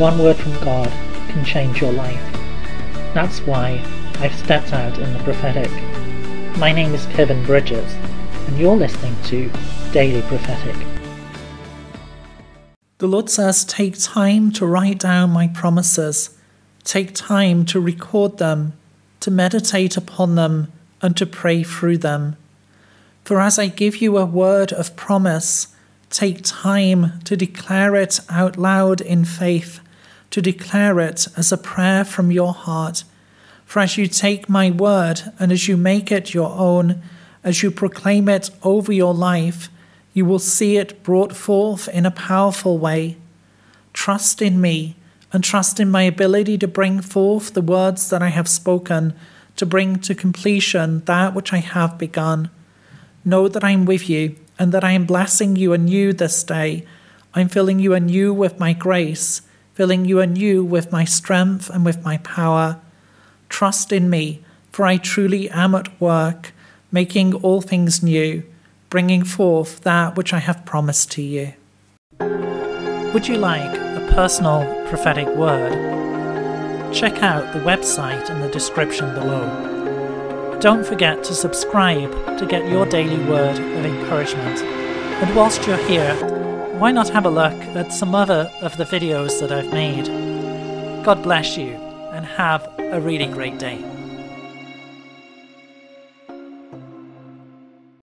one word from God can change your life. That's why I've stepped out in the prophetic. My name is Kevin Bridges, and you're listening to Daily Prophetic. The Lord says, Take time to write down my promises, take time to record them, to meditate upon them, and to pray through them. For as I give you a word of promise, take time to declare it out loud in faith, to declare it as a prayer from your heart. For as you take my word and as you make it your own, as you proclaim it over your life, you will see it brought forth in a powerful way. Trust in me and trust in my ability to bring forth the words that I have spoken, to bring to completion that which I have begun. Know that I am with you and that I am blessing you anew this day. I'm filling you anew with my grace, filling you anew with my strength and with my power. Trust in me, for I truly am at work, making all things new, bringing forth that which I have promised to you. Would you like a personal prophetic word? Check out the website in the description below. Don't forget to subscribe to get your daily word of encouragement. And whilst you're here, why not have a look at some other of the videos that I've made? God bless you and have a really great day.